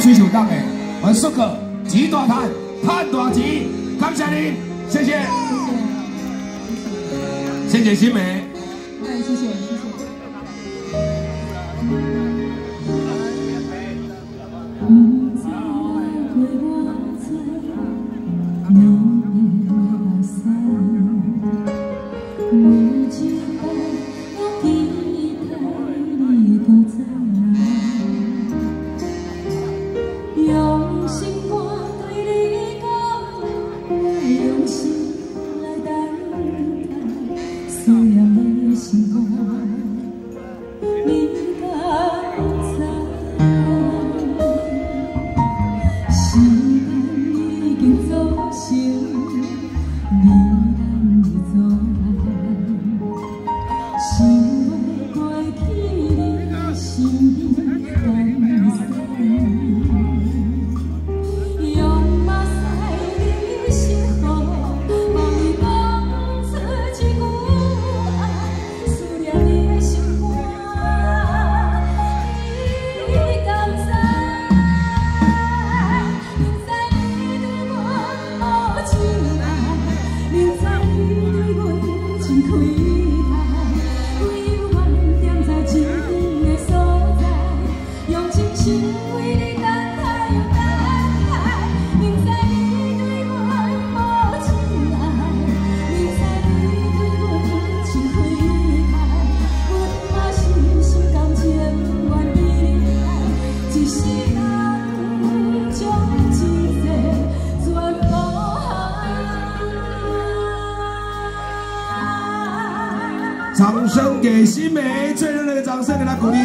追求党的，我说个集大谈，谈大钱，感谢你，谢谢，谢谢新梅，谢谢，谢掌声给新梅，最热烈的掌声给她鼓励。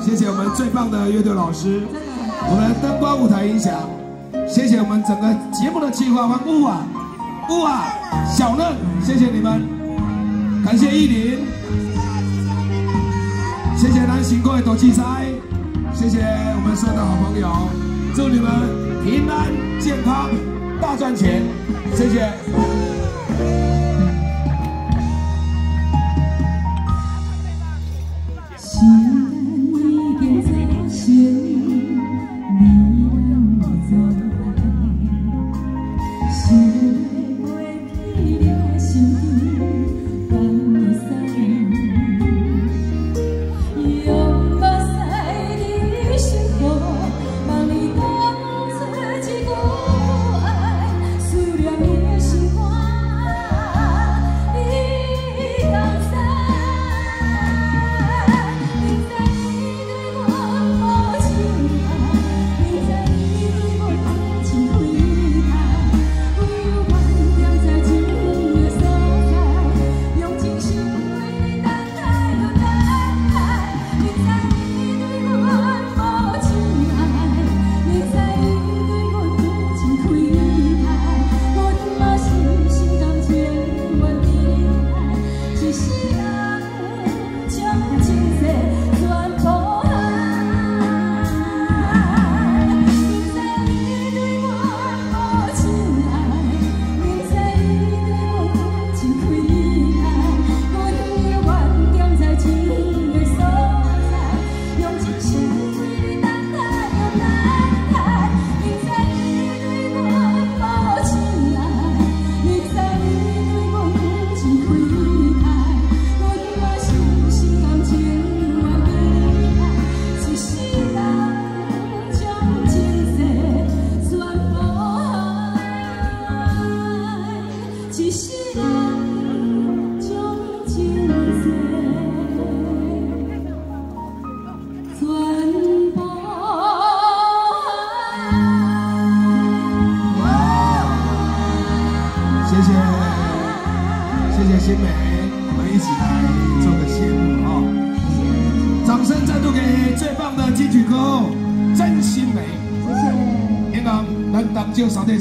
谢谢我们最棒的乐队老师，我们灯光舞台音响，谢谢我们整个节目的计划方雾啊，雾啊，小嫩，谢谢你们，感谢艺林，谢谢南行各位斗气赛，谢谢我们所有的好朋友，祝你们平安健康，大赚钱，谢谢。谢谢新美，我们一起来做个谢幕啊！掌声再度给最棒的金曲歌后曾新美。谢谢。应当咱当就上台。